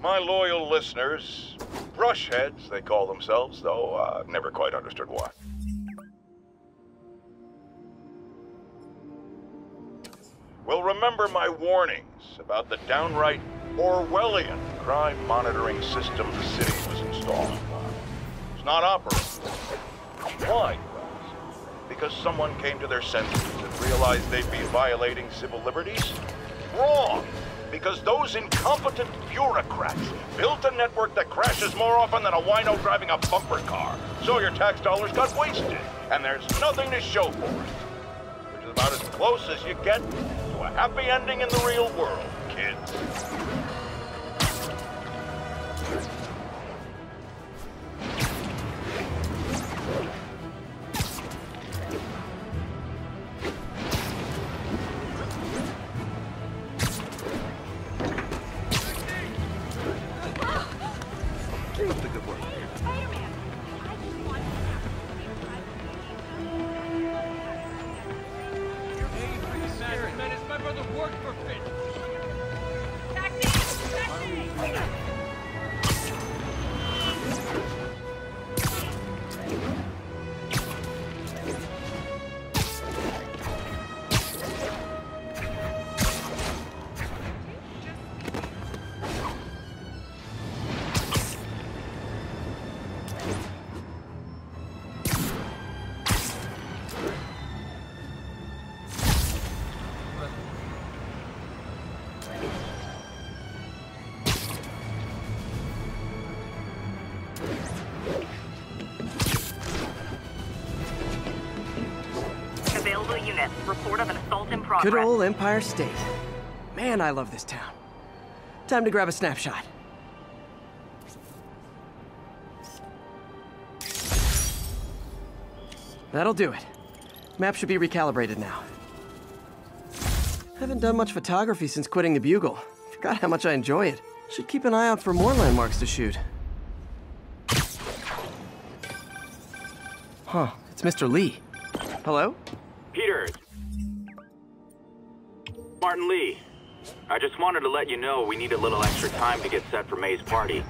My loyal listeners, brushheads they call themselves, though uh, never quite understood why. Will remember my warnings about the downright Orwellian crime monitoring system the city was installing. It's not operating. Why? Because someone came to their senses and realized they'd be violating civil liberties? Wrong! Because those incompetent bureaucrats built a network that crashes more often than a wino driving a bumper car. So your tax dollars got wasted, and there's nothing to show for it. Which is about as close as you get to a happy ending in the real world, kids. Available assault in progress. Good old Empire State. Man, I love this town. Time to grab a snapshot. That'll do it. Map should be recalibrated now. Haven't done much photography since quitting the Bugle. Forgot how much I enjoy it. Should keep an eye out for more landmarks to shoot. Huh, it's Mr. Li. Hello? Peter. Martin Li. I just wanted to let you know we need a little extra time to get set for May's party.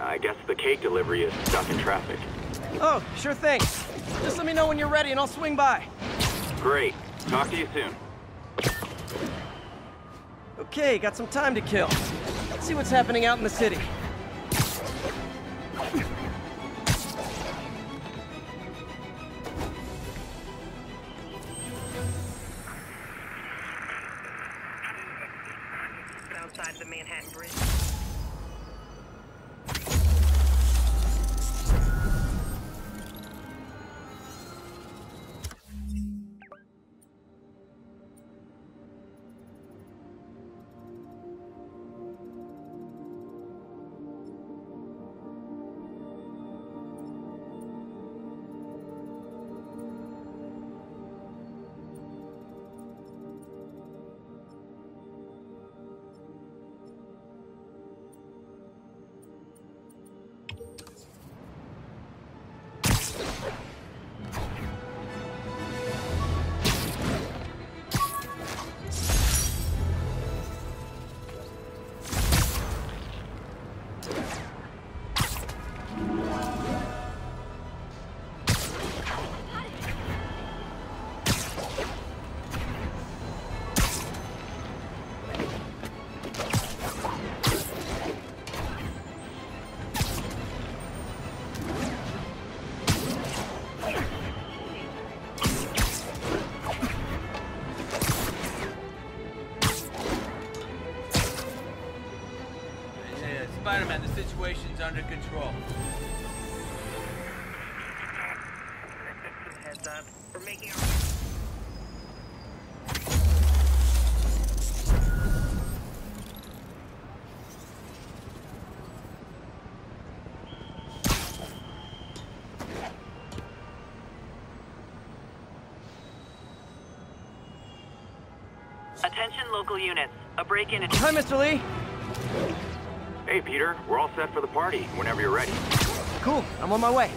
Uh, I guess the cake delivery is stuck in traffic. Oh, sure thing. Just let me know when you're ready and I'll swing by. Great. Talk to you soon. Okay, got some time to kill. Let's see what's happening out in the city. Under control. Heads up. We're making our... Attention local units. A break-in is... Hi, Mr. Li. Hey, Peter, we're all set for the party whenever you're ready. Cool, I'm on my way.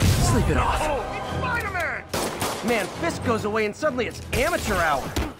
Sleep it off. Oh, Man, Fisk goes away and suddenly it's amateur hour.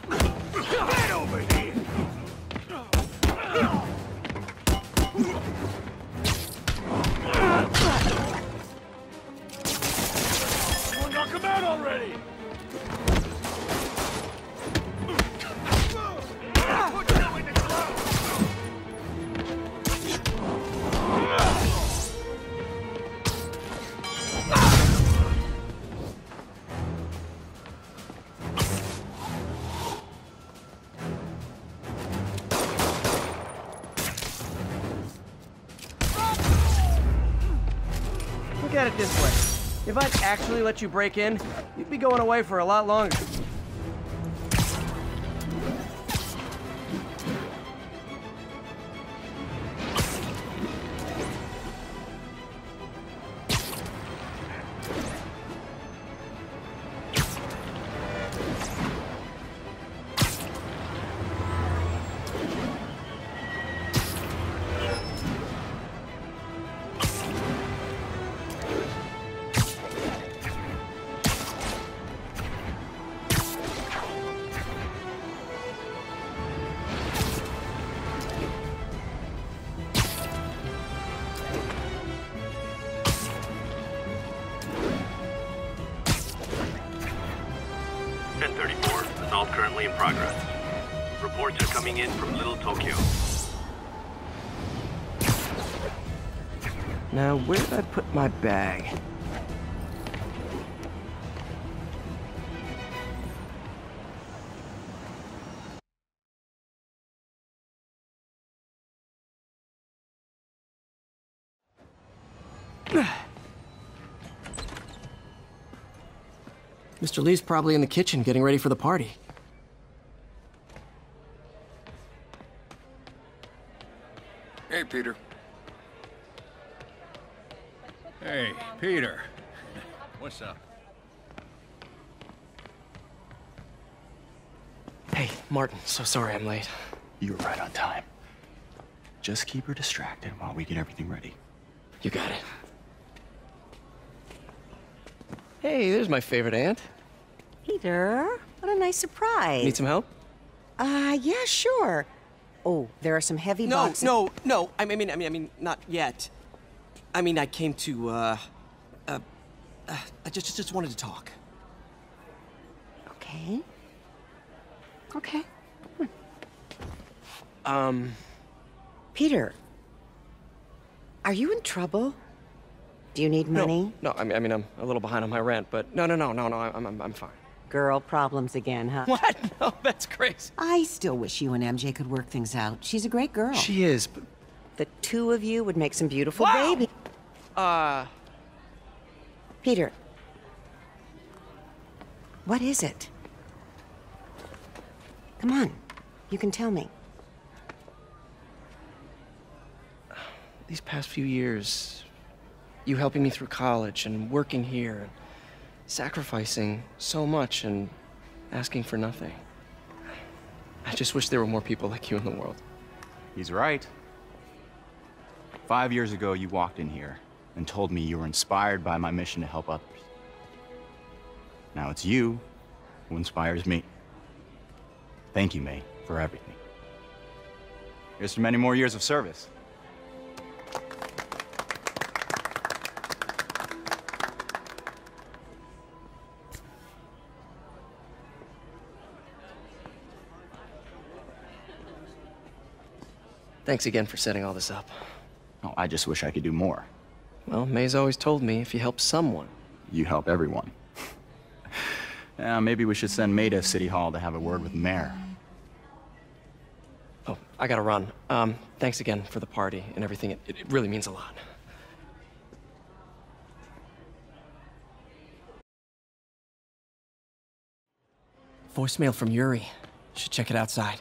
Actually let you break in, you'd be going away for a lot longer. In progress. Reports are coming in from Little Tokyo. Now, where did I put my bag? Mr. Li's probably in the kitchen getting ready for the party. Hey, Peter. What's up? Hey, Martin, so sorry I'm late. You were right on time. Just keep her distracted while we get everything ready. You got it. Hey, there's my favorite aunt. Peter, what a nice surprise. Need some help? Uh, yeah, sure. Oh, there are some heavy No, boxes. no, no. I mean, I mean, I mean, not yet. I mean, I came to, uh, uh, uh I just, just wanted to talk. Okay. Okay. Um, Peter, are you in trouble? Do you need money? no, no I mean, I mean, I'm a little behind on my rent, but no, no, no, no, no, I'm, I'm, I'm fine. Girl problems again, huh? What? No, that's crazy. I still wish you and MJ could work things out. She's a great girl. She is, but, the two of you would make some beautiful Wow. baby. Uh, Peter, what is it? Come on, you can tell me. these past few years, you helping me through college and working here, and sacrificing so much and asking for nothing. I just wish there were more people like you in the world. He's right. Five years ago, you walked in here and told me you were inspired by my mission to help others. Now it's you who inspires me. Thank you, May, for everything. Here's to many more years of service. Thanks again for setting all this up. Oh, I just wish I could do more. Well, May's always told me if you help someone. You help everyone. yeah, maybe we should send May to City Hall to have a word with mayor. Oh, I gotta run. Um, thanks again for the party and everything. It, it really means a lot. Voicemail from Yuri. Should check it outside.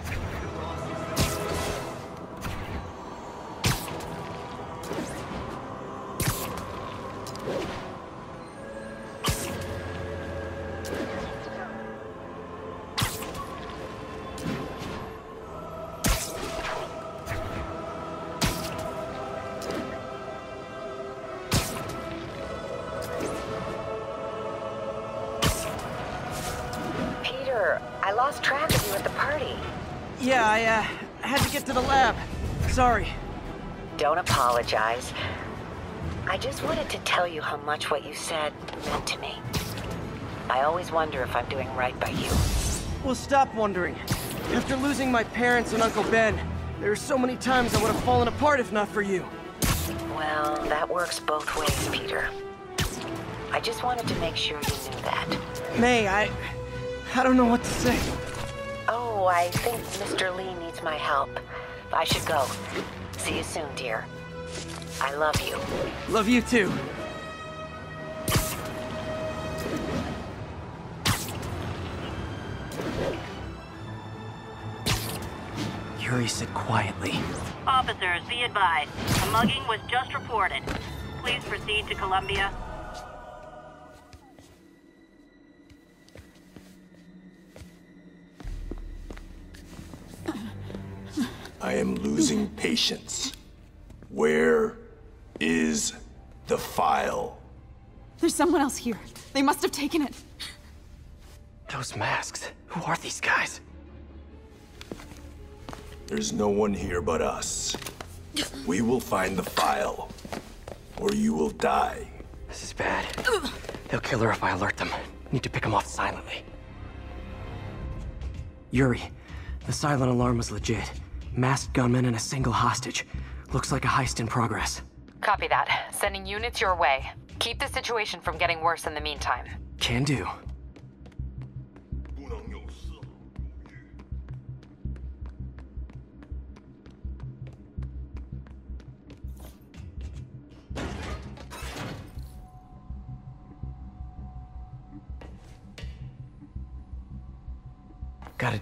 Much what you said meant to me. I always wonder if I'm doing right by you. Well, stop wondering. After losing my parents and Uncle Ben, there are so many times I would have fallen apart if not for you. Well, that works both ways, Peter. I just wanted to make sure you knew that. May, I... I don't know what to say. Oh, I think Mr. Li needs my help. I should go. See you soon, dear. I love you. Love you too. Yuri said quietly. Officers, be advised. A mugging was just reported. Please proceed to Columbia. I am losing patience. Where is the file? There's someone else here. They must have taken it. Those masks. Who are these guys? There's no one here but us. We will find the file, or you will die. This is bad. They'll kill her if I alert them. Need to pick them off silently. Yuri, the silent alarm was legit. Masked gunmen and a single hostage. Looks like a heist in progress. Copy that. Sending units your way. Keep the situation from getting worse in the meantime. Can do.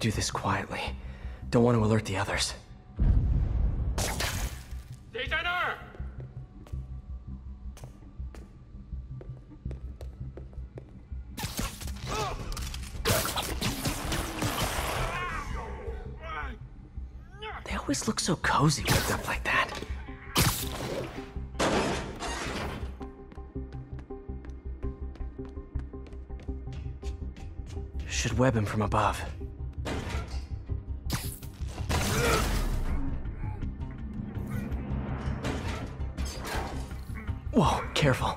do this quietly. Don't want to alert the others. They always look so cozy with up like that. Should web him from above. careful.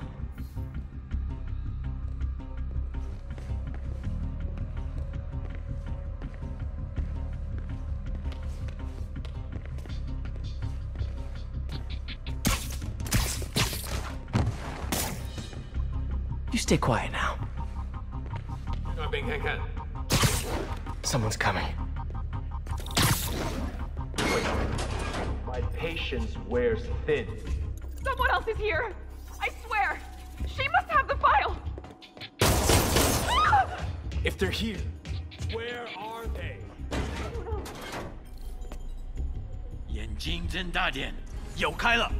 You stay quiet now. Someone's coming. Wait. My patience wears thin. Someone else is here! File. If they're here, where are they? 眼睛睁大点，有开了。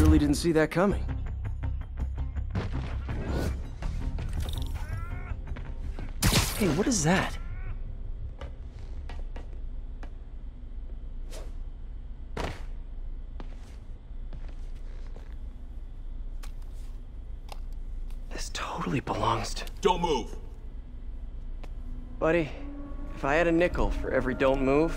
Literally didn't see that coming. Hey, what is that? This totally belongs to. Don't move. Buddy, if I had a nickel for every don't move.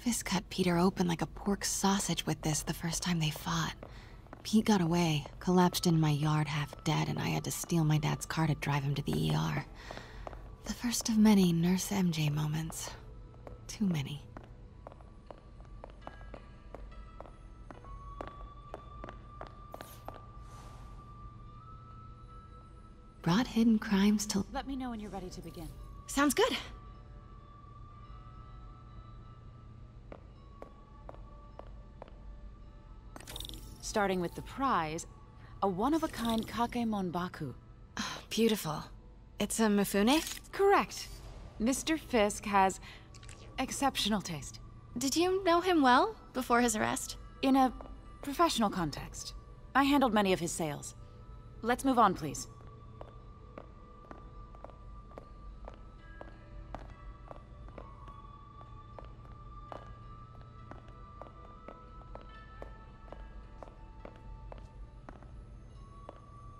Fisk cut Peter open like a pork sausage with this the first time they fought. Pete got away, collapsed in my yard half dead, and I had to steal my dad's car to drive him to the ER. The first of many Nurse MJ moments. Too many. Brought hidden crimes to... Let me know when you're ready to begin. Sounds good. Starting with the prize, a one-of-a-kind Kakemon Baku. Ah, beautiful. It's a Mifune? Correct. Mr. Fisk has exceptional taste. Did you know him well before his arrest? In a professional context. I handled many of his sales. Let's move on, please.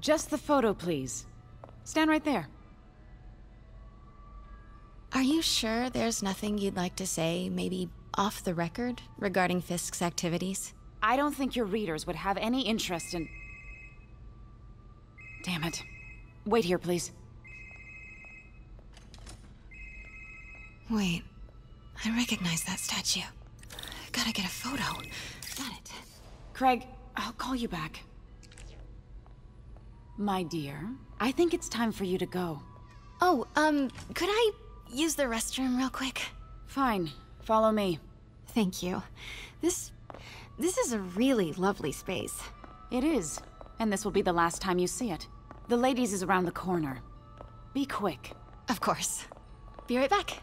Just the photo, please. Stand right there. Are you sure there's nothing you'd like to say, maybe off the record, regarding Fisk's activities? I don't think your readers would have any interest in... Damn it. Wait here, please. Wait. I recognize that statue. Gotta get a photo. Got it. Craig, I'll call you back. My dear, I think it's time for you to go. Oh, um, could I use the restroom real quick? Fine. Follow me. Thank you. This... this is a really lovely space. It is. And this will be the last time you see it. The ladies is around the corner. Be quick. Of course. Be right back.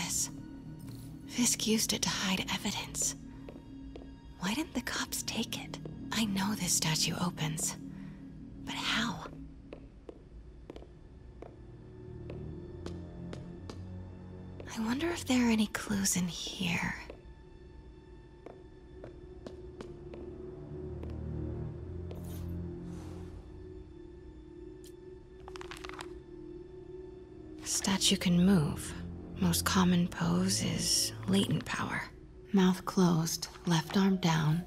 Fisk used it to hide evidence. Why didn't the cops take it? I know this statue opens. But how? I wonder if there are any clues in here. Statue can move. Most common pose is latent power. Mouth closed, left arm down,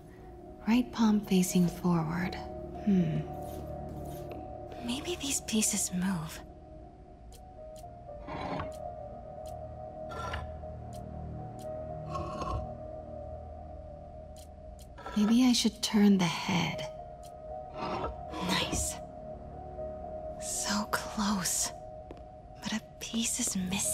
right palm facing forward. Hmm. Maybe these pieces move. Maybe I should turn the head. Nice. So close. But a piece is missing.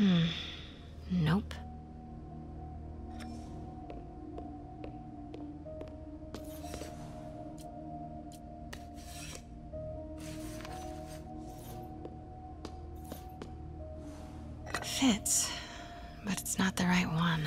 Hmm. Nope. Fits, but it's not the right one.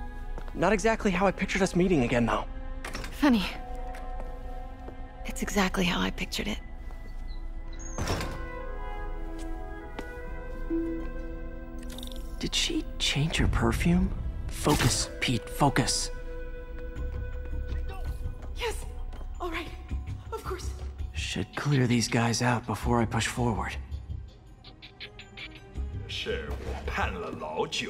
Not exactly how I pictured us meeting again, though. Funny. It's exactly how I pictured it. Did she change her perfume? Focus, Pete, focus. Yes. All right. Of course. Should clear these guys out before I push forward. 是我盼了老久。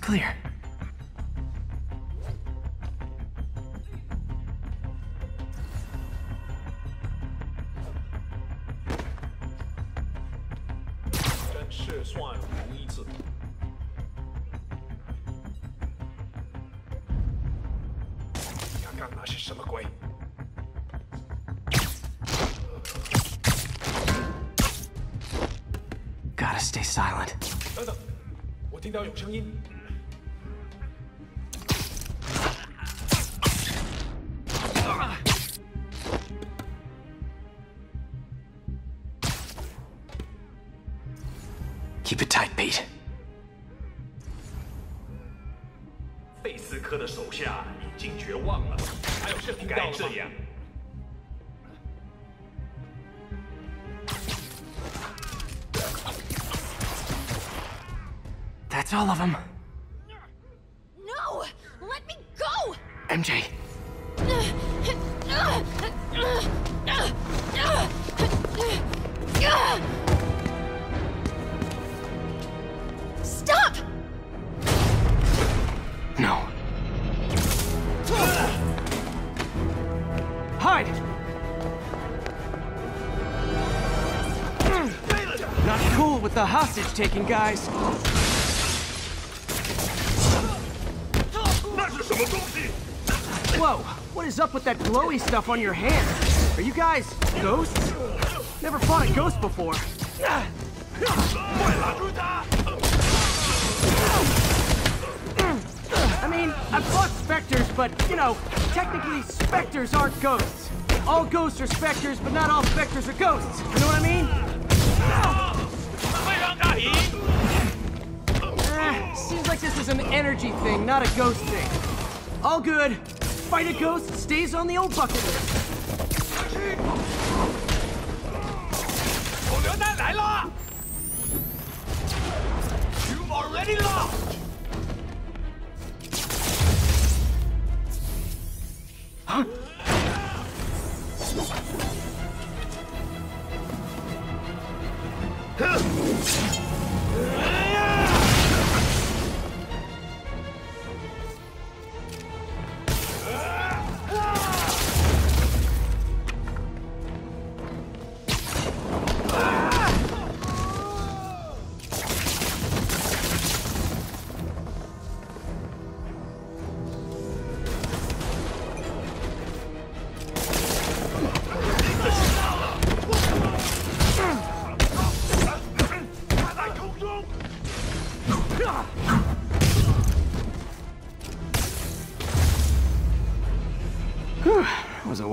clear. “真是算如一次。”刚刚那是什么鬼？ Gotta stay silent. 等等，我听到有声音。 Of them. No! Let me go! MJ, Stop! no. Hide! Not cool with the hostage taking, guys. Whoa, what is up with that glowy stuff on your hand? Are you guys ghosts? Never fought a ghost before. I mean, I've fought specters, but, you know, technically specters aren't ghosts. All ghosts are specters, but not all specters are ghosts. You know what I mean? Uh, seems like this is an energy thing, not a ghost thing. All good fight a ghost stays on the old bucket list. You already lost!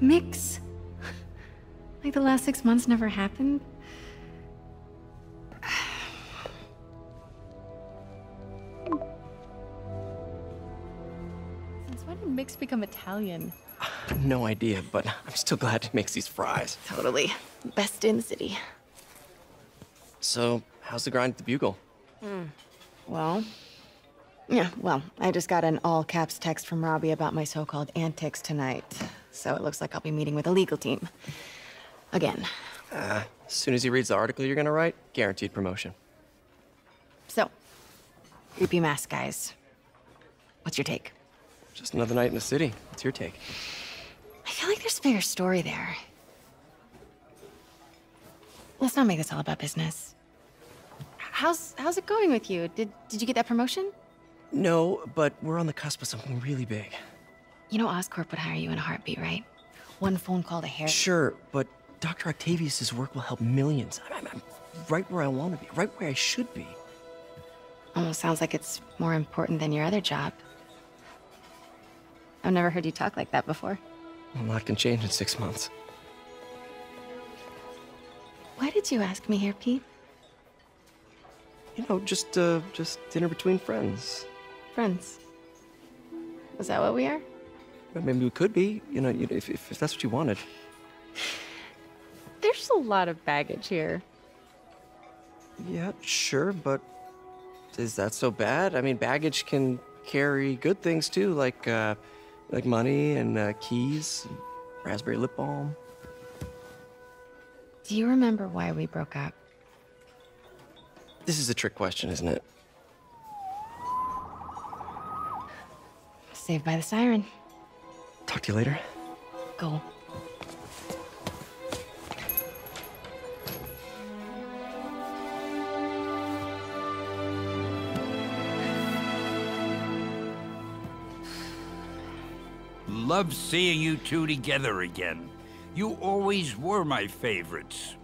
Mix? like the last six months never happened? Since when did Mix become Italian? No idea, but I'm still glad he makes these fries. Totally. Best in the city. So, how's the grind at the Bugle? Hmm. Well, yeah, well, I just got an all caps text from Robbie about my so called antics tonight. So it looks like I'll be meeting with a legal team. Again. Uh, as soon as he reads the article you're gonna write, guaranteed promotion. So, creepy mask guys. What's your take? Just another night in the city. What's your take? I feel like there's a bigger story there. Let's not make this all about business. How's how's it going with you? Did did you get that promotion? No, but we're on the cusp of something really big. You know Oscorp would hire you in a heartbeat, right? One phone call to Harry. Sure, but Dr. Octavius's work will help millions. I'm, I'm, I'm right where I want to be, right where I should be. Almost sounds like it's more important than your other job. I've never heard you talk like that before. A lot can change in six months. Why did you ask me here, Pete? You know, just uh, just dinner between friends. Friends. Is that what we are? Well, Maybe we could be. You know, if, if, if that's what you wanted. There's a lot of baggage here. Yeah, sure, but is that so bad? I mean, baggage can carry good things too, like uh, like money and uh, keys, and raspberry lip balm. Do you remember why we broke up? This is a trick question, isn't it? Saved by the siren. Talk to you later. Go. Love seeing you two together again. You always were my favorites.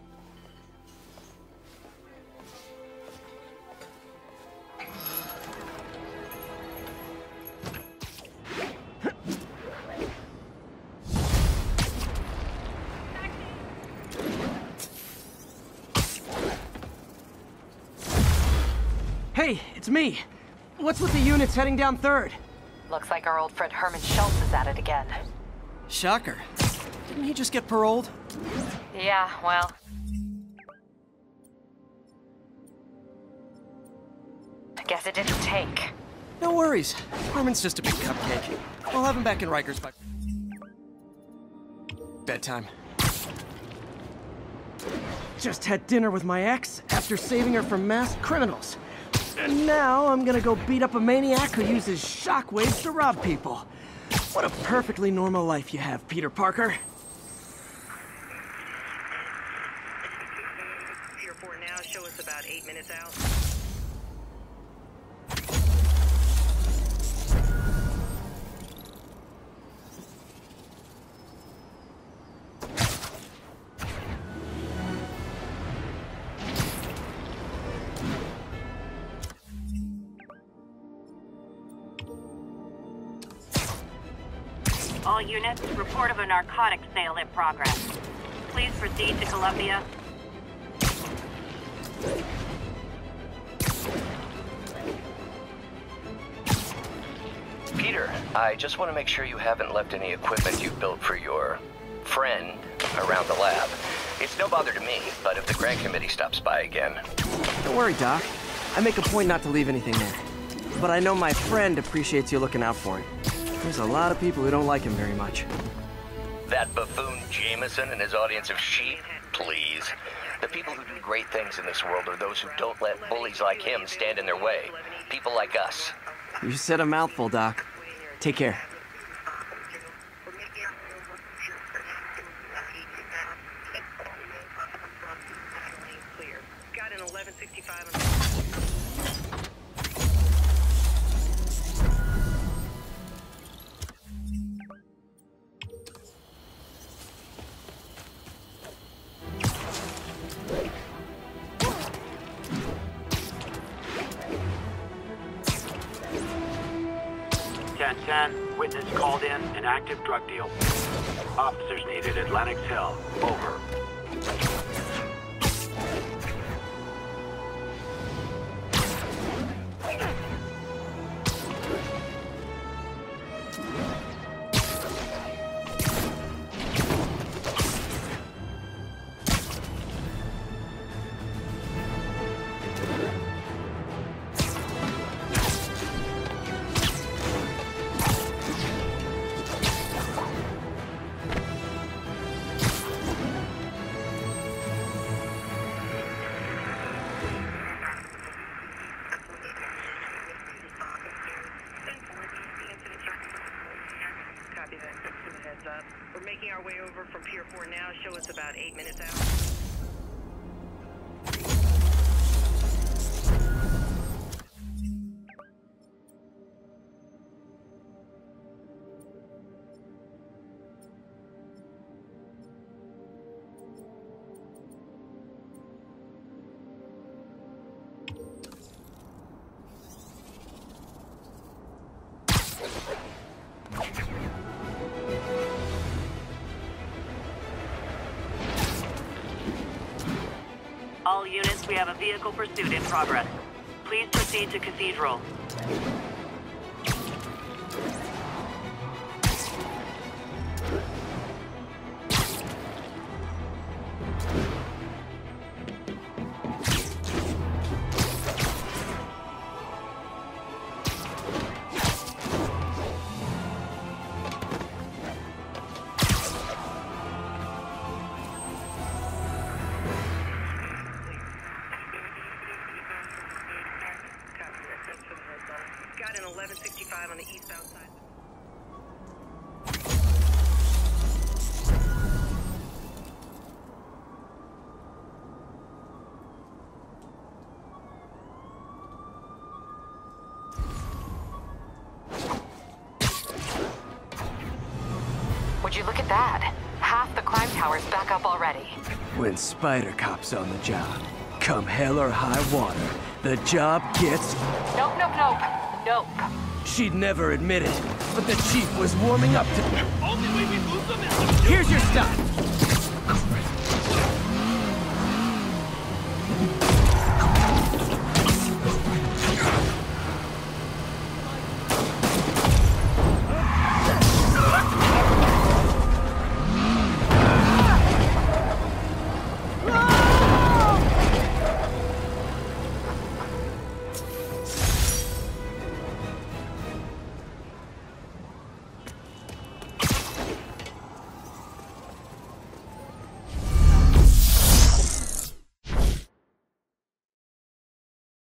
Heading down third? Looks like our old friend Herman Schultz is at it again. Shocker. Didn't he just get paroled? Yeah, well. I guess it didn't take. No worries. Herman's just a big cupcake. We'll have him back in Rikers by bedtime. Just had dinner with my ex after saving her from masked criminals. And now I'm gonna go beat up a maniac who uses shockwaves to rob people. What a perfectly normal life you have, Peter Parker. Pier 4 now, show us about eight minutes out. Report of a narcotic sale in progress. Please proceed to Columbia. Peter, I just want to make sure you haven't left any equipment you've built for your friend around the lab. It's no bother to me, but if the grant committee stops by again, Don't worry, Doc. I make a point not to leave anything there. but I know my friend appreciates you looking out for him. There's a lot of people who don't like him very much. That buffoon Jameson and his audience of sheep? Please. The people who do great things in this world are those who don't let bullies like him stand in their way. People like us. You said a mouthful, Doc. Take care. Deal. Officers needed at Lenox Hill. Up. We're making our way over from Pier 4 now. Show us about eight minutes out. Have a vehicle pursuit in progress. Please proceed to Cathedral. Got an 1165 on the eastbound side. Would you look at that? Half the crime tower's back up already. When Spider Cop's on the job, come hell or high water, the job gets. Nope, nope, nope. Nope. She'd never admit it, but the chief was warming up to. Here's your stuff.